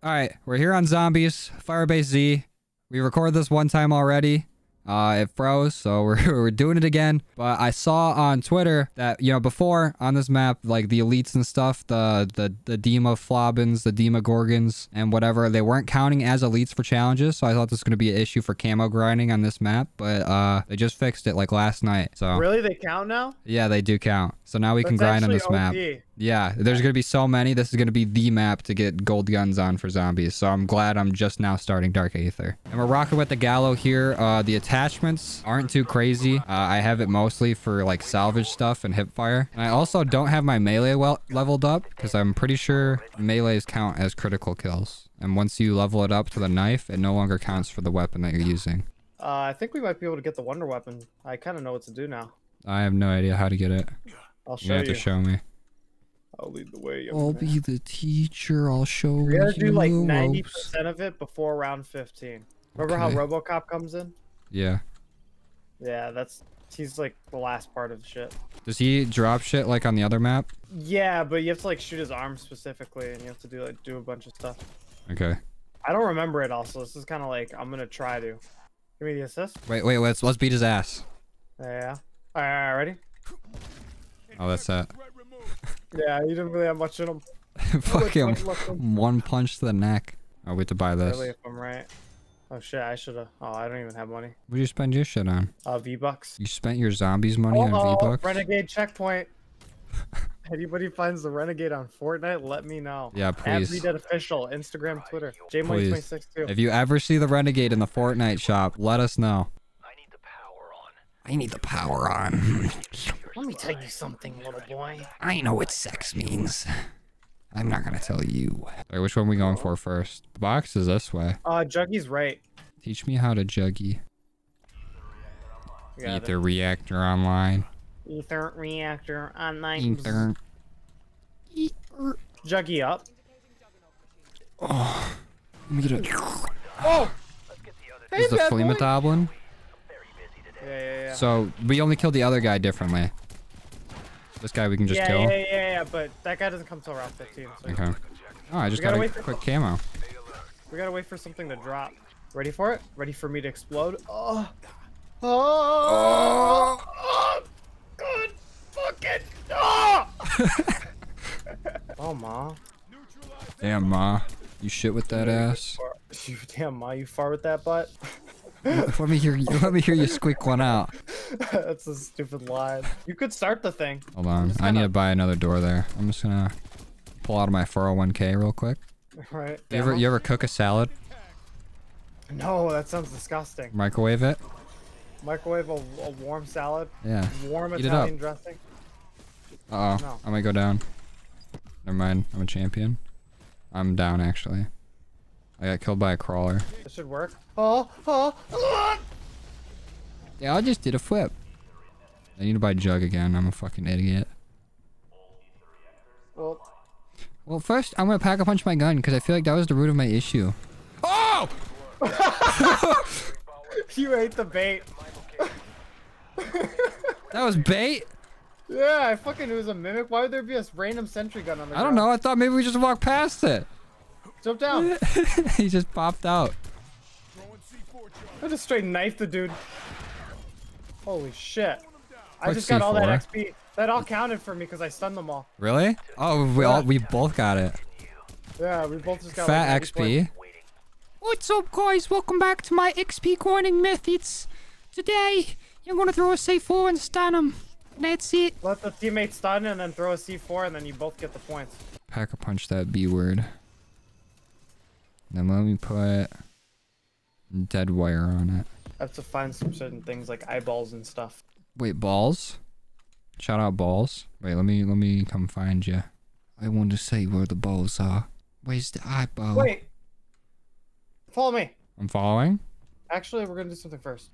All right, we're here on zombies, Firebase Z. We recorded this one time already. Uh, it froze, so we're, we're doing it again. But I saw on Twitter that, you know, before on this map, like the elites and stuff, the the, the Dema Flobins, the Dema Gorgons, and whatever, they weren't counting as elites for challenges. So I thought this was going to be an issue for camo grinding on this map. But uh, they just fixed it like last night. So Really, they count now? yeah, they do count. So now we can grind on this map. Yeah, there's gonna be so many. This is gonna be the map to get gold guns on for zombies. So I'm glad I'm just now starting Dark Aether. And we're rocking with the Gallo here. Uh, the attachments aren't too crazy. Uh, I have it mostly for like salvage stuff and hip fire. And I also don't have my melee well leveled up because I'm pretty sure melees count as critical kills. And once you level it up to the knife, it no longer counts for the weapon that you're using. Uh, I think we might be able to get the wonder weapon. I kind of know what to do now. I have no idea how to get it. I'll show You show have to show me. I'll lead the way. I'll man. be the teacher. I'll show you. We gotta you do like ninety percent of it before round fifteen. Remember how RoboCop comes in? Yeah. Yeah, that's he's like the last part of the shit. Does he drop shit like on the other map? Yeah, but you have to like shoot his arm specifically, and you have to do like do a bunch of stuff. Okay. I don't remember it also. This is kind of like I'm gonna try to. Give me the assist. Wait, wait, let's let's beat his ass. Yeah. All right, all right, ready? Oh, that's that. Yeah, you didn't really have much in him. Fuck him. look, look, look. One punch to the neck. Oh, we to buy this. Really, if I'm right. Oh shit, I should have. Oh, I don't even have money. What do you spend your shit on? Uh, V bucks. You spent your zombies money on Oh, V-Bucks? Renegade checkpoint. Anybody finds the Renegade on Fortnite, let me know. Yeah, At please. Redead Official, Instagram, Twitter. Please. JMoney26 too. If you ever see the Renegade in the Fortnite shop, let us know. I need the power on. I need the power on. Let me tell you something, little boy. I know what sex means. I'm not gonna tell you. Alright, which one are we going for first? The box is this way. Uh, Juggy's right. Teach me how to juggy. Got Aether reactor online. Aether reactor online. night. Aether. Juggy up. Oh. Let me get a. Oh! Hey, Is the bad boy. Fleemagoblin? Yeah, yeah, yeah. So we only killed the other guy differently. This guy we can just yeah, kill. yeah, yeah, yeah, but that guy doesn't come till round 15. So Okay. Oh, I just gotta a wait for- quick camo. we gotta wait for something to drop. Ready for it? Ready for me to explode? Oh! Oh! oh good fucking! Oh! oh, ma. Damn, ma. You shit with that ass. You damn ma, you far with that butt? let me hear you. Let me hear you squeak one out. That's a stupid line. You could start the thing. Hold on. just I need gonna- buy another door there. I'm just gonna pull out of my 401k real quick. Right? You ever you ever cook a salad? No, that sounds disgusting. Microwave it? Microwave a, a warm salad, Yeah. warm Heat it Italian up. dressing. Uh oh. No. I might go down. Never mind. I'm a champion. I'm down actually. I got killed by a crawler. This should work. Oh, oh, oh. Yeah, I just did a flip. I need to buy jug again. I'm a fucking idiot. Well, Well, first I'm gonna pack a punch my gun because I feel like that was the root of my issue. Oh! you ate the bait. That was bait. Yeah, I fucking it was a mimic. Why would there be a random sentry gun on the I don't know. I thought maybe we just walked past it. Jump down. he just popped out. I just straight knifed the dude. Holy shit. I just got all that XP. That all counted for me because I stunned them all. Really? Oh, we all we both got it. Yeah, we both just got Fat like 90 points. XP. What's up, guys? Welcome back to my XP coining methods. Today, you're gonna throw a C4 and stun him. That's it. Let the teammate stun and then throw a C4 and then you both get the points. Pack a punch that B word. Then let me put dead wire on it. I have to find some certain things like eyeballs and stuff. Wait, balls? Shout out balls. Wait, let me let me come find you. I want to see where the balls are. Where's the eyeball? Wait. Follow me. I'm following. Actually, we're gonna do something first.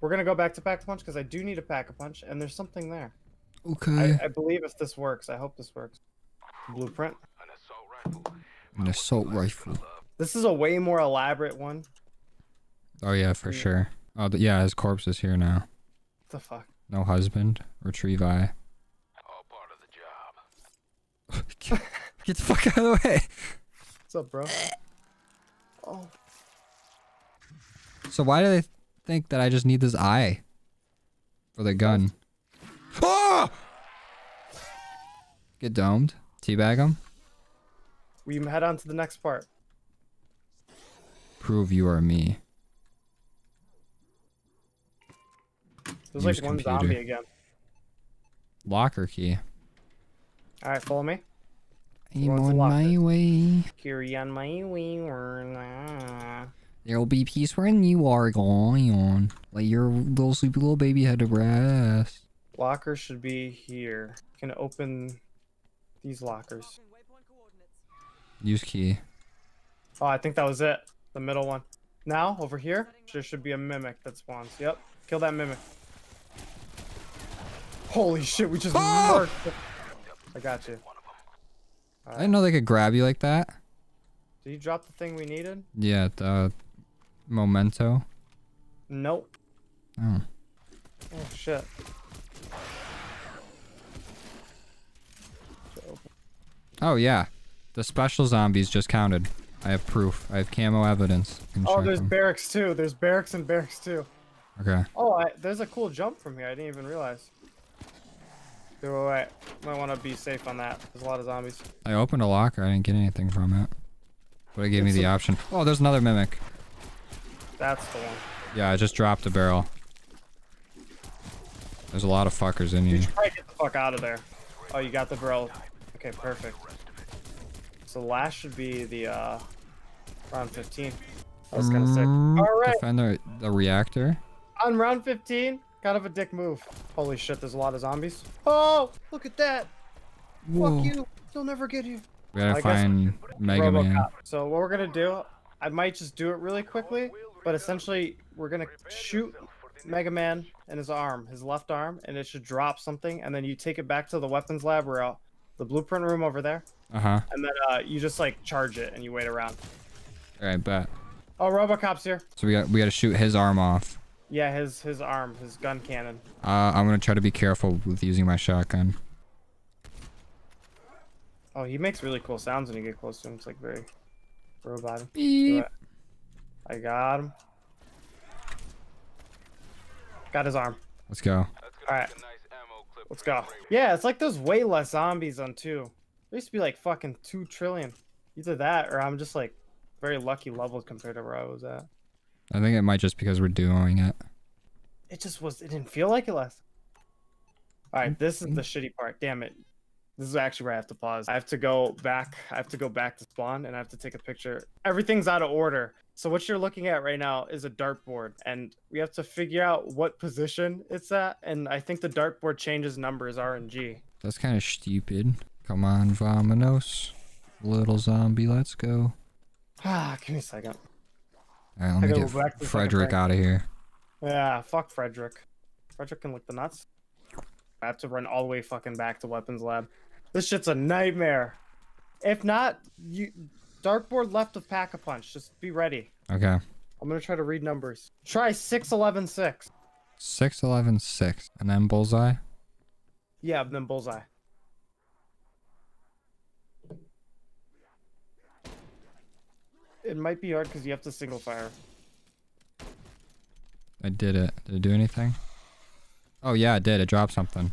We're gonna go back to pack a punch because I do need a pack a punch, and there's something there. Okay. I, I believe if this works, I hope this works. Blueprint. An assault rifle. This is a way more elaborate one. Oh yeah, for sure. Oh th- yeah, his corpse is here now. What the fuck? No husband. Retrieve eye. Get the fuck out of the way. What's up, bro? Oh. So why do they think that I just need this eye for the gun? Ah! Get domed. Teabag him. We head on to the next part. Prove you are me. There's Use like one computer. zombie again. Locker key. All right, follow me. I'm on my way. Carry on my way. nah. There'll be peace when you are gone. Let your little sleepy little baby head to rest. Locker should be here. Can open these lockers. Use key. Oh, I think that was it. The middle one. Now, over here, there should be a mimic that spawns. Yep. Kill that mimic. Holy shit, we just ah! murked. I got you. I didn't know they could grab you like that. Did you drop the thing we needed? Yeah, the uh, memento. Nope. Oh. Oh, shit. Oh yeah. The special zombies just counted. I have proof. I have camo evidence. Oh, there's them. barracks too. There's barracks and barracks too. Okay. Oh, I, there's a cool jump from here. I didn't even realize. Wait. Might want to be safe on that. There's a lot of zombies. I opened a locker. I didn't get anything from it. But it gave me the a- option. Oh, there's another mimic. That's the one. Yeah, I just dropped a barrel. There's a lot of fuckers in here. Should probably get the fuck out of there. Oh, you got the barrel. Okay, perfect. So last should be the uh, round 15. That was kind of sick. Mm, All right, Defend the, the reactor. on round 15, kind of a dick move. Holy shit, there's a lot of zombies. Oh, look at that. Whoa. Fuck you. They'll never get you. We gotta I find Mega Man. So what we're gonna do, I might just do it really quickly, but essentially we're gonna shoot Mega Man in his arm, his left arm, and it should drop something, and then you take it back to the weapons lab or out the blueprint room over there, Uh huh. and then uh, you just like charge it and you wait around. Alright, bet. Oh, RoboCop's here. So we got we gotta shoot his arm off. Yeah, his his arm, his gun cannon. Uh, I'm gonna try to be careful with using my shotgun. Oh, he makes really cool sounds when you get close to him. It's like very robot. Beep. I got him. Got his arm. Let's go. All right. Let's go. Yeah, it's like there's way less zombies on two. There used to be like fucking two trillion. Either that or I'm just like very lucky leveled compared to where I was at. I think it might just because we're doing it. It just was. It didn't feel like it last. All right, this is the shitty part. Damn it. This is actually where I have to pause. I have to go back. I have to go back to spawn and I have to take a picture. Everything's out of order. So what you're looking at right now is a dartboard, and we have to figure out what position it's at. And I think the dartboard changes numbers RNG. That's kind of stupid. Come on, Vamonos. Little zombie, let's go. Ah, give me a second. Alright, I let me get go back to the second Frederick out of here. Yeah, fuck Frederick. Frederick can lick the nuts. I have to run all the way fucking back to weapons lab. This shit's a nightmare. If not, you dartboard left of pack a punch. Just be ready. Okay. I'm gonna try to read numbers. Try six eleven six. 6, 11, 6. And then bullseye. Yeah, and then bullseye. It might be hard because you have to single fire. I did it. Did it do anything? Oh yeah, it did. It dropped something.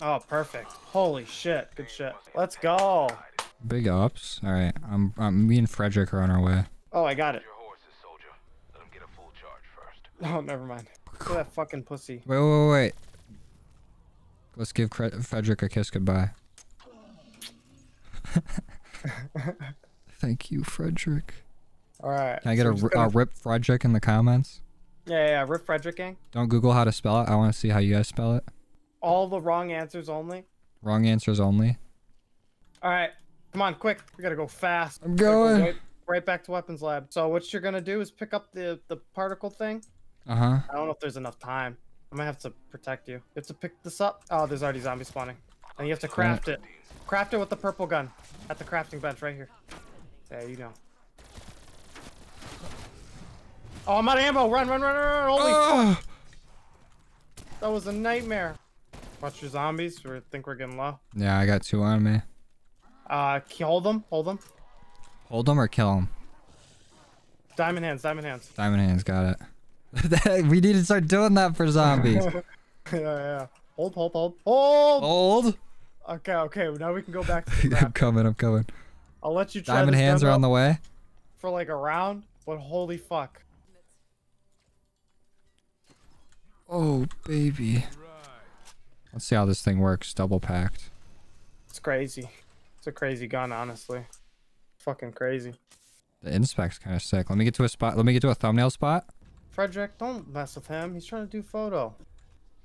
Oh, perfect. Holy shit. Good shit. Let's go. Big ups. Alright, I'm, um, me and Frederick are on our way. Oh, I got it. Your horses, soldier. Let him get a full charge first. Oh, never mind. Look at that fucking pussy. Wait, wait, wait, wait. Let's give Frederick a kiss goodbye. Thank you, Frederick. All right. Can I get so a, ri- gonna- a rip Frederick in the comments? Yeah, yeah, yeah, Rip Frederick gang. Don't Google how to spell it. I want to see how you guys spell it. All the wrong answers only. Wrong answers only. All right, come on, quick. We gotta go fast. I'm go going. Right, right back to weapons lab. So what you're gonna do is pick up the the particle thing. Uh huh. I don't know if there's enough time. I might have to protect you. You have to pick this up. Oh, there's already zombies spawning. And you have to craft it. Craft it with the purple gun at the crafting bench right here. There you go. Oh, I'm out of ammo. Run, run, run, run, run. Holy Oh! That was a nightmare. Watch your zombies. We think we're getting low. Yeah, I got two on me. Uh, hold them. Hold them. Hold them or kill them. Diamond hands, diamond hands. Diamond hands got it. we need to start doing that for zombies. yeah, yeah. Hold, hold, hold, hold. Old. Okay, okay. Now we can go back to the I'm coming. I'm coming. I'll let you try Diamond hands are on the way. for like a round, but holy fuck. Oh baby. Let's see how this thing works. Double packed. It's crazy. It's a crazy gun, honestly. Fucking crazy. The inspect's kind of sick. Let me get to a spot. Let me get to a thumbnail spot. Frederick, don't mess with him. He's trying to do photo.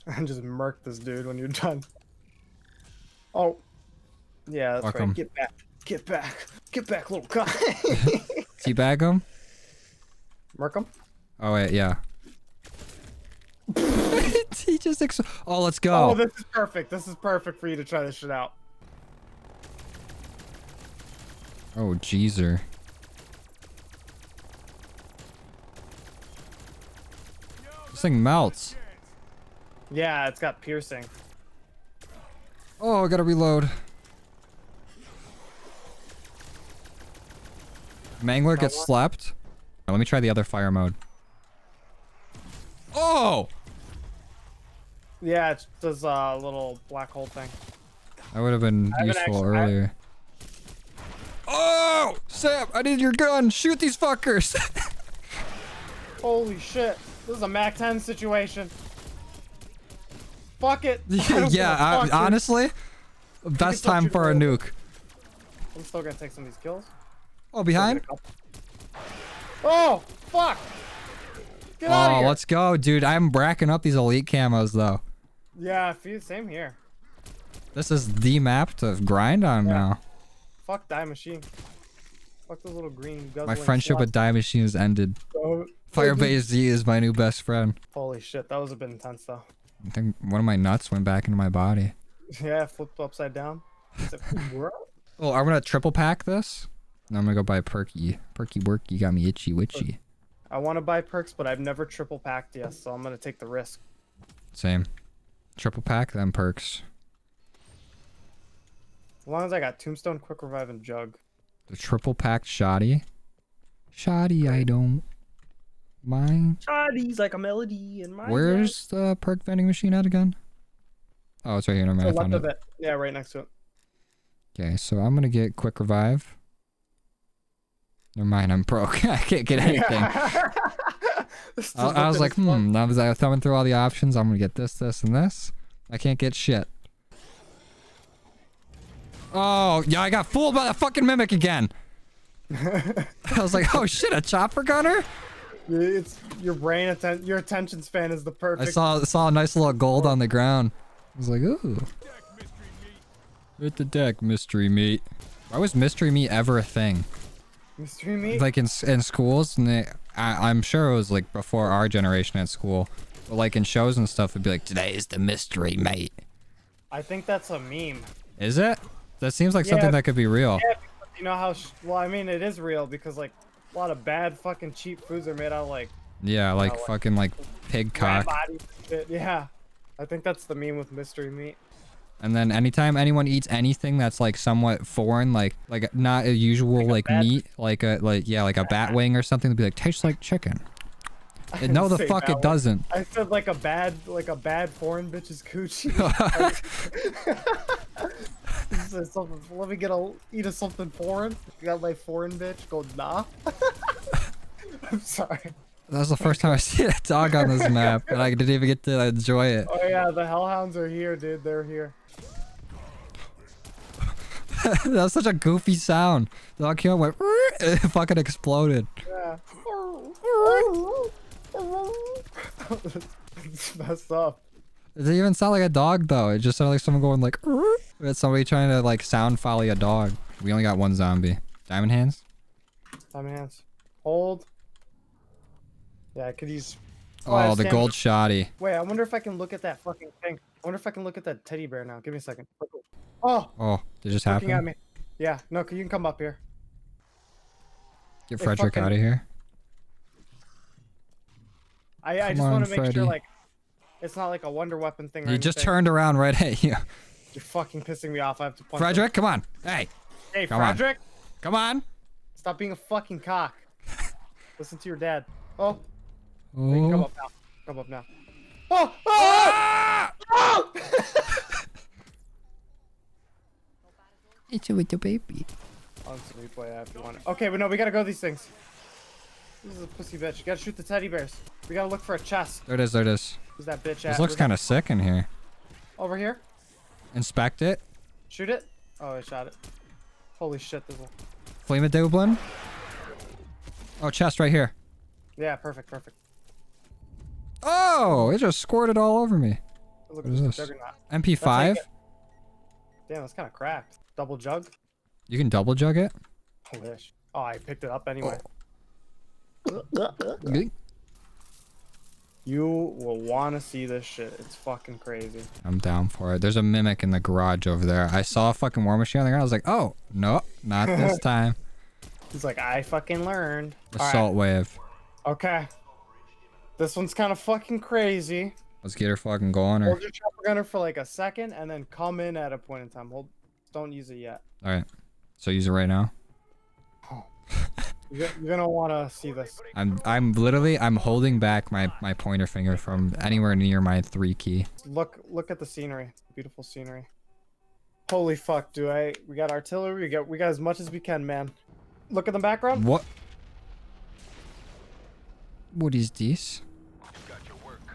And just murk this dude when you're done. Oh. Yeah, that's Fuck right. him. Get back. Get back. Get back, little guy. Teabag him. Murk him. Oh wait, yeah. he just ex- Oh, let's go. Oh, this is perfect. This is perfect for you to try this shit out. Oh, jeezer. This thing melts. Yeah, it's got piercing. Oh, I gotta reload. Mangler gets one? slept. Let me try the other fire mode. Oh! Yeah, it does a little black hole thing. That would have been useful actually- earlier. Oh! Sam, I need your gun. Shoot these fuckers. Holy shit. This is a MAC 10 situation. Fuck it. I yeah, fuck, I, dude. honestly, best still time for a nuke. I'm still gonna take some of these kills. Oh, behind? get a couple. Oh, fuck. Get out of Oh, let's go, dude. I'm bracking up these elite camos, though. Yeah, same here. This is the map to grind on Yeah. now. Fuck Die Machine. Fuck those little green My friendship with sluts. Die Machine has ended. Oh, Firebase Z is my new best friend. Holy shit, that was a bit intense though. I think one of my nuts went back into my body. Yeah, flipped upside down. It's like, "Bro." Oh, I'm gonna triple pack this. And I'm gonna go buy Perky. Perky Worky got me itchy witchy. I want to buy perks, but I've never triple packed yet, so I'm gonna take the risk. Same. Triple pack, then perks. As long as I got Tombstone, Quick Revive, and Jug. The triple packed shoddy. Shoddy, I don't mind. Shoddy's like a melody in my Where's the perk vending machine at again? Oh, it's right here. Never the mind. I left of it. it? Yeah, right next to it. Okay, so I'm gonna get quick revive. Never mind, I'm broke. I can't get anything. I, I was like, hmm. fun. hmm. I was thumbing through all the options. I'm gonna get this, this, and this. I can't get shit. Oh, yeah, I got fooled by the fucking mimic again. I was like, oh shit, a chopper gunner? It's your brain atten- your attention span is the perfect. I saw saw a nice little gold on the ground. I was like, ooh. Hit the deck, mystery meat. Why was mystery meat ever a thing? Mystery meat. Like in in schools, and they, I, I'm sure it was like before our generation at school. But like in shows and stuff, it'd be like, today is the mystery mate. I think that's a meme. Is it? That seems like Yeah. something that could be real. Yeah, because you know how? Sh- well, I mean, it is real because like a lot of bad fucking cheap foods are made out of like Yeah, like like- fucking like pig cock. bodies and shit. Yeah, I think that's the meme with mystery meat. And then anytime anyone eats anything that's like somewhat foreign, like like not a usual like, bat- meat, like a like yeah, like a bat wing or something, they'd be like tastes like chicken. And no, the fuck it one. doesn't. I said like a bad, like a bad foreign bitch's coochie. Let me get a eat a something foreign. You got my foreign bitch. Go nah. I'm sorry. That was the first time I see a dog on this map, and I didn't even get to enjoy it. Oh yeah, the hellhounds are here, dude. They're here. that was such a goofy sound. The dog came went, and it fucking exploded. Yeah. it's messed up. It didn't even sound like a dog though. It just sounded like someone going like, it's somebody trying to like sound folly a dog. We only got one zombie. Diamond hands. Diamond hands. Hold. Yeah, I could use. Oh, the gold shoddy. Wait, I wonder if I can look at that fucking thing. I wonder if I can look at that teddy bear now. Give me a second. Oh, Oh, did it just looking at me. Yeah, no, you can come up here. Get Frederick fucking- out of here. I, I just on, want to make Freddy. sure like it's not like a wonder weapon thing. He just anything. turned around right at you. You're fucking pissing me off. I have to punch. him. Frederick, come on. Hey, Hey, come on. Frederick, come on. stop being a fucking cock. Listen to your dad. Oh, you can come Oh. up now. Come up now. Oh! Oh! oh! Ah! oh! It's a little baby. On some replay after one. Okay, but no, we gotta go these things. This is a pussy bitch. You gotta shoot the teddy bears. We gotta look for a chest. There it is. There it is. Who's that bitch at? This looks kind of sick in here. Over here. Inspect it. Shoot it. Oh, I shot it. Holy shit, this one. Flame it, Dublin. Oh, chest right here. Yeah, perfect, perfect. Oh, it just squirted all over me. Look What this this? juggernaut. MP5. Damn, that's kind of cracked. Double jug. You can double jug it. I wish. Oh, I picked it up anyway. You will want to see this shit. It's fucking crazy. I'm down for it. There's a mimic in the garage over there. I saw a fucking war machine on the ground. I was like, oh, no, not this time. He's like, I fucking learned. All right, Assault wave. Okay. This one's kind of fucking crazy. Let's get her fucking going. Or Hold your chopper gunner for like a second and then come in at a point in time. Hold. Don't use it yet. all right. So use it right now. You're, you're gonna want to see this. I'm I'm literally I'm holding back my my pointer finger from anywhere near my three key. Look, look at the scenery. Beautiful scenery. Holy fuck, do I? We got artillery. We got we got as much as we can, man. Look at the background. What? What is this?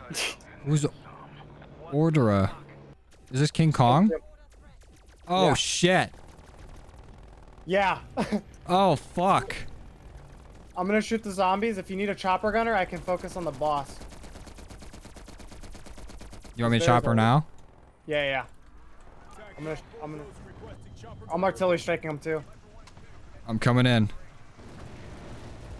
Got your work. Who's Ordera? Is this King Kong? Oh Yeah. shit! Yeah. Oh fuck! I'm gonna shoot the zombies. If you need a chopper gunner, I can focus on the boss. You want me to There's chop her a- now? Yeah, yeah. I'm gonna, I'm gonna, I'm artillery striking them too. I'm coming in.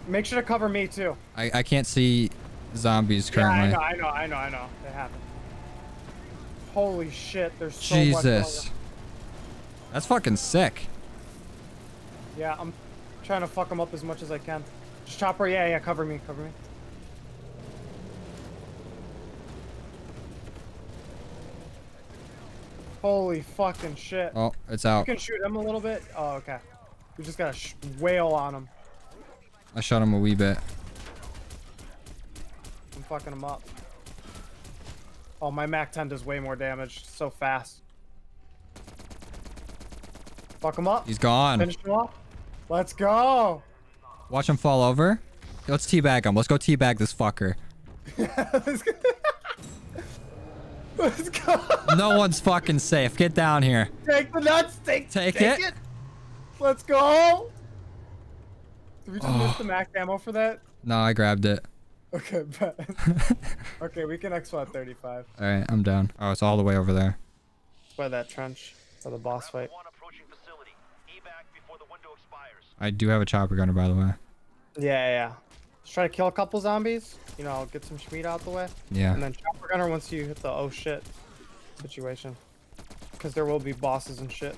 Make sure to cover me too. I I can't see zombies Yeah, I currently. know, I know, I know, I know. They happen. Holy shit, there's so much. Jesus. That's fucking sick. Yeah, I'm trying to fuck them up as much as I can. Just chopper, yeah, yeah, cover me, cover me. Holy fucking shit. Oh, it's out. You can shoot him a little bit. Oh, okay. We just gotta wail on him. I shot him a wee bit. Fucking him up. Oh, my Mac 10 does way more damage. So fast. Fuck him up. He's gone. Finish him off. Let's go. Watch him fall over. Let's teabag him. Let's go teabag this fucker. Let's go. Let's go. No one's fucking safe. Get down here. Take the nuts. Take, Take take it. Let's go. Did we just Oh. miss the Mac ammo for that? No, I grabbed it. Okay, bet. okay, we can expo at 35. All right, I'm down. Oh, it's all the way over there. By that trench. For the boss fight. One approaching facility. Evac before the window expires. I do have a chopper gunner, by the way. Yeah, yeah, yeah. Let's try to kill a couple zombies. You know, get some schmeat out the way. Yeah. And then chopper gunner once you hit the oh shit situation. Because there will be bosses and shit.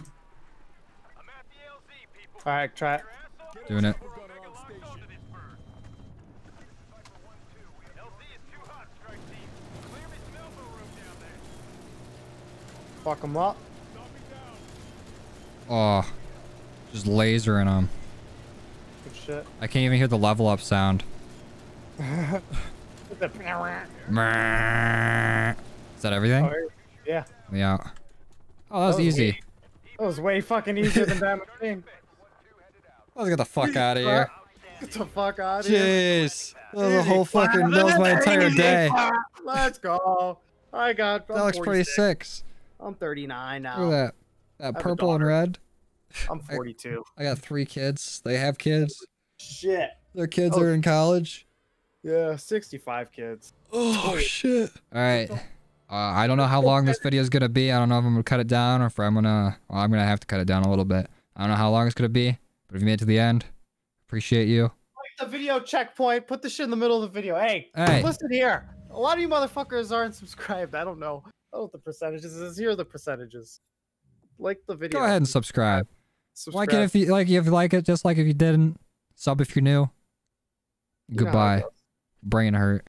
I'm at the LZ, people. Alright, try it. Doing it. Fuck them up. Oh, just lasering him. Good shit. I can't even hear the level up sound. Is that everything? Oh, yeah. Yeah. Oh, that was That was easy. That was way fucking easier than that machine. Let's get the fuck out of here. Get the fuck out of here. Jeez. That was a whole fucking, that was my entire day. Let's go. I got. That looks pretty sick. I'm 39 now. Look at that. That purple and red. I'm 42. I got three kids. They have kids. Shit. Their kids Oh. are in college. Yeah, 65 kids. Oh shit. All right. Uh, I don't know how long this video is gonna be. I don't know if I'm gonna cut it down or if I'm gonna. Well, I'm gonna have to cut it down a little bit. I don't know how long it's gonna be, but if you made it to the end, appreciate you. Like the video checkpoint. Put the shit in the middle of the video. Hey, Hey. listen here. A lot of you motherfuckers aren't subscribed. I don't know. I don't know what the percentages is. Here are the percentages. Like the video. Go ahead and subscribe. Subscribe. Like it if you like. If you like it, just like if you didn't. Sub if you're new. You know Goodbye. goes. Brain hurt.